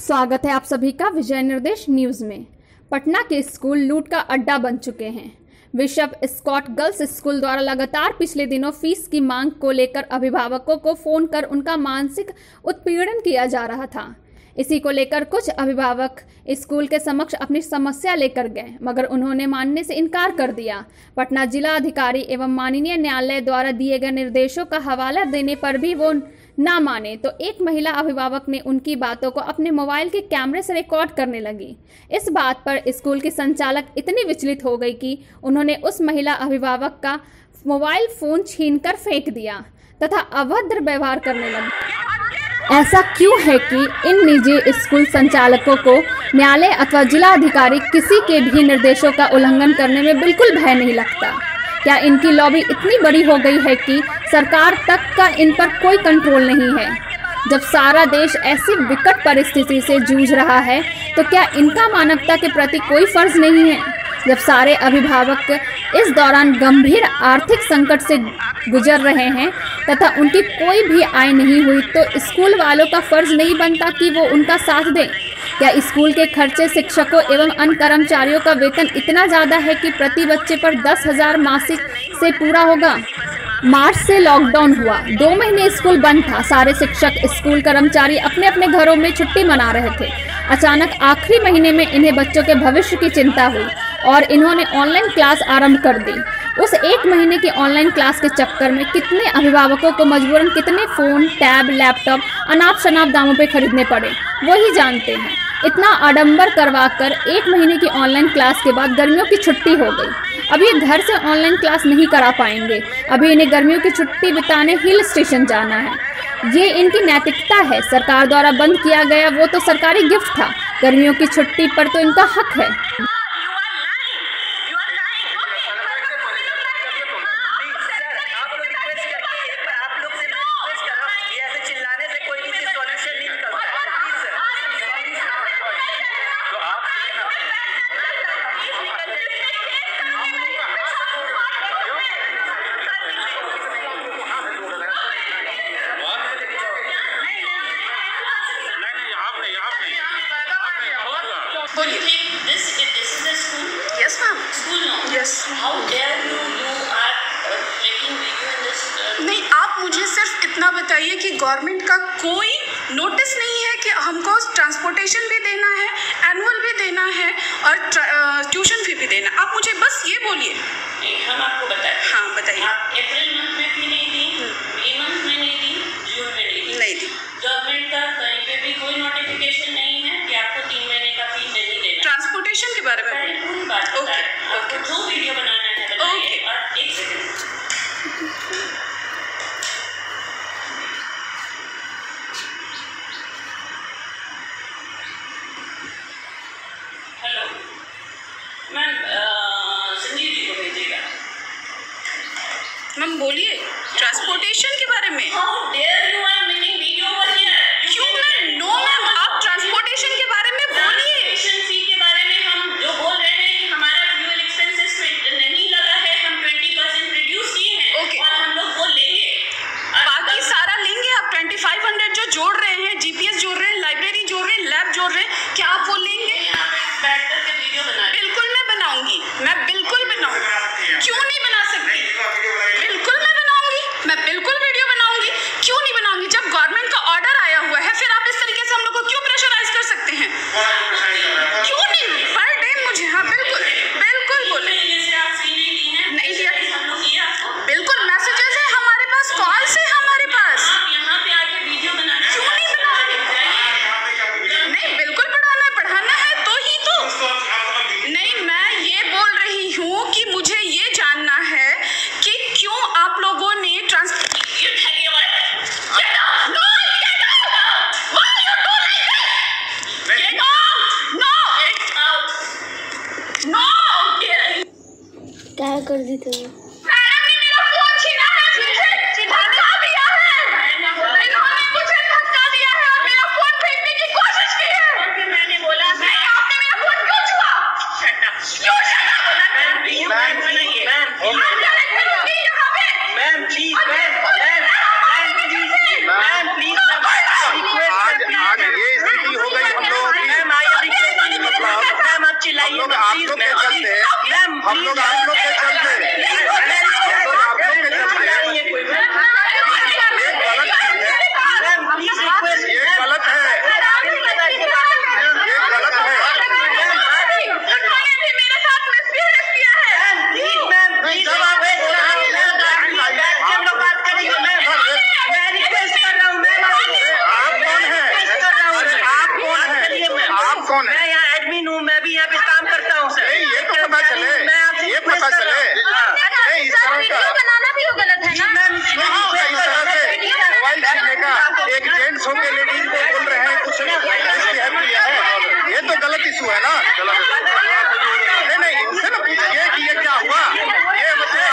स्वागत है आप सभी का विजय निर्देश न्यूज़ में। पटना के स्कूल लूट का अड्डा बन चुके हैं। बिशप स्कॉट गर्ल्स स्कूल द्वारा लगातार पिछले दिनों फ़ीस की मांग को लेकर अभिभावकों को फ़ोन कर उनका मानसिक उत्पीड़न किया जा रहा था। इसी को लेकर कुछ अभिभावक स्कूल के समक्ष अपनी समस्या लेकर गए, मगर उन्होंने मानने से इनकार कर दिया। पटना जिला अधिकारी एवं माननीय न्यायालय द्वारा दिए गए निर्देशों का हवाला देने पर भी वो ना माने तो एक महिला अभिभावक ने उनकी बातों को अपने मोबाइल के कैमरे से रिकॉर्ड करने लगी। इस बात पर स्कूल की संचालक इतनी विचलित हो गई कि उन्होंने उस महिला अभिभावक का मोबाइल फ़ोन छीनकर फेंक दिया तथा अभद्र व्यवहार करने लगी। ऐसा क्यों है कि इन निजी स्कूल संचालकों को न्यायालय अथवा जिला अधिकारी किसी के भी निर्देशों का उल्लंघन करने में बिल्कुल भय नहीं लगता? क्या इनकी लॉबी इतनी बड़ी हो गई है कि सरकार तक का इन पर कोई कंट्रोल नहीं है? जब सारा देश ऐसी विकट परिस्थिति से जूझ रहा है तो क्या इनका मानवता के प्रति कोई फ़र्ज़ नहीं है? जब सारे अभिभावक इस दौरान गंभीर आर्थिक संकट से गुजर रहे हैं, तथा उनकी कोई भी आय नहीं हुई तो स्कूल वालों का फ़र्ज़ नहीं बनता कि वो उनका साथ दें। क्या स्कूल के खर्चे शिक्षकों एवं अन्य कर्मचारियों का वेतन इतना ज़्यादा है कि प्रति बच्चे पर दस हज़ार मासिक से पूरा होगा? मार्च से लॉकडाउन हुआ। दो महीने स्कूल बंद था। सारे शिक्षक, स्कूल कर्मचारी अपने अपने घरों में छुट्टी मना रहे थे। अचानक आखिरी महीने में इन्हें बच्चों के भविष्य की चिंता हुई और इन्होंने ऑनलाइन क्लास आरंभ कर दी। उस एक महीने की ऑनलाइन क्लास के चक्कर में कितने अभिभावकों को मजबूरन कितने फ़ोन, टैब, लैपटॉप अनाप शनाप दामों पर खरीदने पड़े वही जानते हैं। इतना आडंबर करवा कर एक महीने की ऑनलाइन क्लास के बाद गर्मियों की छुट्टी हो गई। अब ये घर से ऑनलाइन क्लास नहीं करा पाएँगे। अभी इन्हें गर्मियों की छुट्टी बिताने हिल स्टेशन जाना है। ये इनकी नैतिकता है। सरकार द्वारा बंद किया गया वो तो सरकारी गिफ्ट था। गर्मियों की छुट्टी पर तो इनका हक है। Uh, नहीं आप मुझे सिर्फ़ इतना बताइए कि गवर्नमेंट का कोई नोटिस नहीं है कि हमको ट्रांसपोर्टेशन मैम संजीव जी को भेजिएगा। मैम बोलिए ट्रांसपोर्टेशन के बारे में। How dare you are making video over here क्यों मैम नो मैम आप ट्रांसपोर्टेशन के बारे में बोलिए ट्रांसपोर्टेशन फ़ी के बारे में हम जो बोल रहे हैं कि हमारा फ्यूल एक्सपेंसेस नहीं लगा है हम 20% रिड्यूस किए हैं ओके। और हम लोग वो लेंगे और बाकी सारा लेंगे आप ट्वेंटी फाइव हंड्रेड जो जोड़ रहे हैं जीपीएस जोड़ रहे हैं लाइब्रेरी जोड़ रहे हैं लैब जोड़ रहे हैं क्या आप वो लेंगे यहाँ पे बैठ करके वीडियो बना रहे हैं। बिल्कुल मैं बनाऊँगी मैं बिल्कुल बनाऊँगी क्यों नहीं बना सकती बिल्कुल मैं बनाऊँगी मैं बिल्कुल वीडियो बनाऊँगी क्यों नहीं बनाऊँगी जब गवर्नमेंट का ऑर्डर आया हुआ है फिर आप इस तरीके से हम लोग को क्यों प्रेशराइज कर सकते हैं क्यों नहीं पर डे मुझे हाँ बिल्कुल बिल्कुल बोले महीने से आप फ़ी नहीं दी है नहीं दिया। हम लोग किया आपको बिल्कुल मैसेजेस है हमारे पास कॉल्स है हमारे पास आप यहाँ पे आके वीडियो बनाना क्यों नहीं बनाओगे नहीं बिल्कुल पढ़ाना है पढ़ाना है तो ही तो नहीं मैं ये बोल रही हूँ कि मुझे ये जानना है कि क्यों आप लोगों ने ट्रांस You tell your Get out! No! Get out! Why you do like that? Get out! No! Get out. No! क्या कर दी तुमने कौन है? मैं यहाँ एडमिन हूँ मैं भी यहाँ पे काम करता हूँ सर ये तो पता चले। ये पता चले। हाँ। इस तरह का बनाना भी गलत है ना? हाँ, एक जेंट्स होके लेडीज़ को बोल रहे हैं कुछ है ये तो गलत इशू है ना। नहीं नहीं इनसे ना पूछिए।